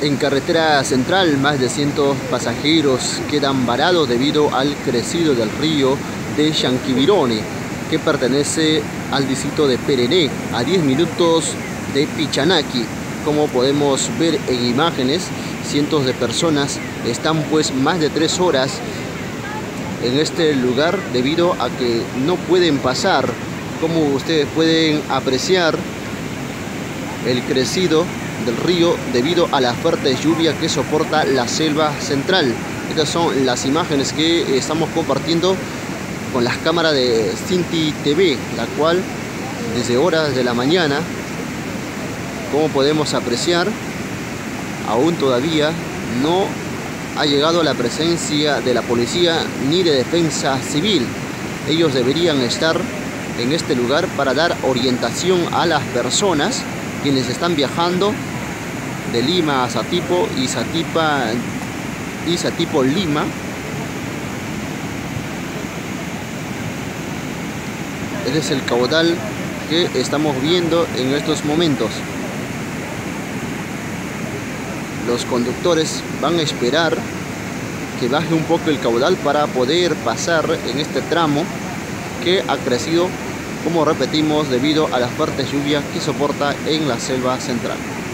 En carretera central, más de 100 pasajeros quedan varados debido al crecido del río de Yanquibirone, que pertenece al distrito de Perené, a 10 minutos de Pichanaki. Como podemos ver en imágenes, cientos de personas están pues más de 3 horas en este lugar debido a que no pueden pasar. Como ustedes pueden apreciar, el crecido del río debido a la fuerte lluvia que soporta la selva central. Estas son las imágenes que estamos compartiendo con las cámaras de Cinti TV, la cual desde horas de la mañana, como podemos apreciar, aún todavía no ha llegado la presencia de la policía ni de defensa civil. Ellos deberían estar en este lugar para dar orientación a las personas quienes están viajando de Lima a Satipo y Satipa y Satipo Lima. Este es el caudal que estamos viendo en estos momentos. Los conductores van a esperar que baje un poco el caudal para poder pasar en este tramo que ha crecido como repetimos debido a las fuertes lluvias que soporta en la selva central